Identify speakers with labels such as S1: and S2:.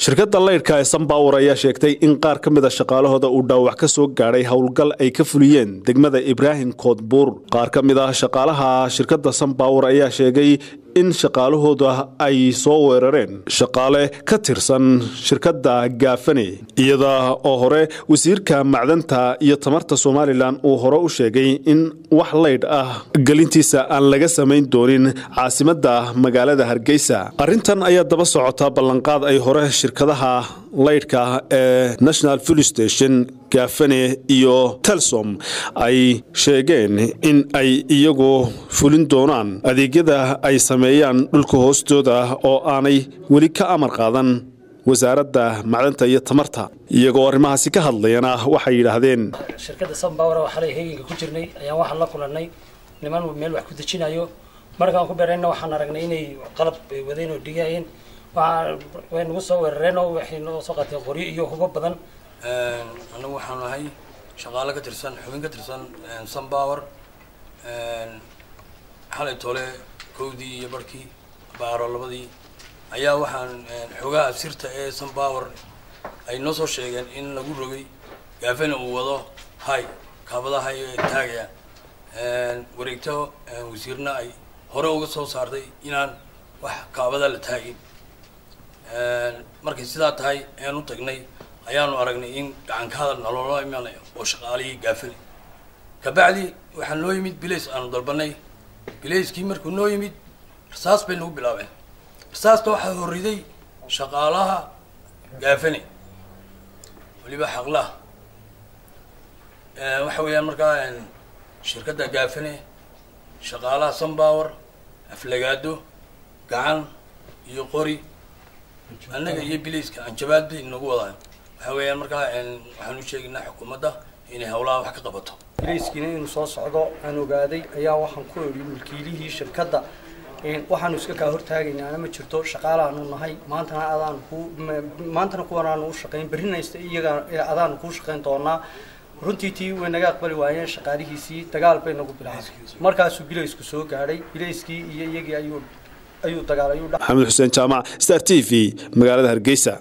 S1: shirkadda laydhka ee sanbawer ayaa sheegtay in qaar ka mid a shaqaalahooda uu dhaawac ka soo gaadhay howlgal ay ka fuliyeen degmada ibraahim koodbuur. Qaar ka mid ah shaqaalaha shirkadda sanbawer ayaa sheegay in shaqaalahooda ay soo weerareen. Shaqaale ka tirsan shirkadda gaafane iyada oo hore wasiirka macdanta iyo tamarta somalilan uu hore u sheegay in wax laydh ah gelintiisa aan laga samayn doonin caasimadda magaalada hargeysa. Arrintan ayaa daba socota ballanqaad ay hore shirkadaha laydhka ee national full station gaafane iyo telsom ay sheegeen in ay iyagu fulin doonaan adeegyada ay sameeyaan dhulka hoostooda oo aanay weli ka amar qaadan wasaaradda macdanta iyo tamarta. Iyagoo arrimahaasi ka hadlayana waxay yidhaahdeen
S2: shirkadda sunbower oo xalay ku jirnay ayaan waxaan la kulannay. Niman meel wax ku dejinayo. Markaan ku beerayna waxaan aragnay inay qalab wadeen oo dhigayeen way nagu soo weerareen oo waxay noo soo qaateen qoryo iyo hubo badan
S3: anagu waxaan nahay shaqaale ka tirsan xubin ka tirsan sunbower xalay tole kowdii iyo barhkii baaro labadii. Ayaa waxaan xoogaha sirta ee sunbower ay noo soo sheegeen in lagu rogay gaafana uu wado. Hay kaabadaha ay taagayaan wareegto wasiirna ay hore uga soo saartay inaan wax kaabada la taagin. Markay sidaa tahay ayaan u tagnay ayaanu aragnay in gacan ka hadal naloola imanayo oo shaqaalihii gaafane kabacdi waxaa noo yimid bilays aanu dalbanay. Bilayskii markuu noo yimid rasaas bay nagu bilaabeen. Rasaasta waxaa horriday shaqaalaha gaafane weliba xaqlaha. Waxa weeyaan markaa shirkadda gaafane shaqaalaha sunbower aflagaado gacan iyo qori annaga iyo bilayska anjabaad bay nagu wadaan waxa weeyaan markaa waxaan u sheegaynaa xukuumadda inay hawlaha wax ka qabato.
S4: Bilayskiina inuu soo socdo aan ogaaday ayaa waxaan ku idhi mulkiilihii shirkadda waxaanu iska kaa hortaagaynaa ana ma jirto shaqaalaanu nahay maantana adaanu ku maantana kuwanaanu u shaqayn berrinaysta iyaga adaanu kuu shaqayn doonaa runtii tii way naga aqbali waayeen shaqaalihiisii dagaal bay nagu bilaabay markaasuu bilaysku soo gaadhay bilayskii iyo iyagii ayuu ayuu dagaal ayuu
S1: maxamed xuseen jaamac star t v magaalada hargeysa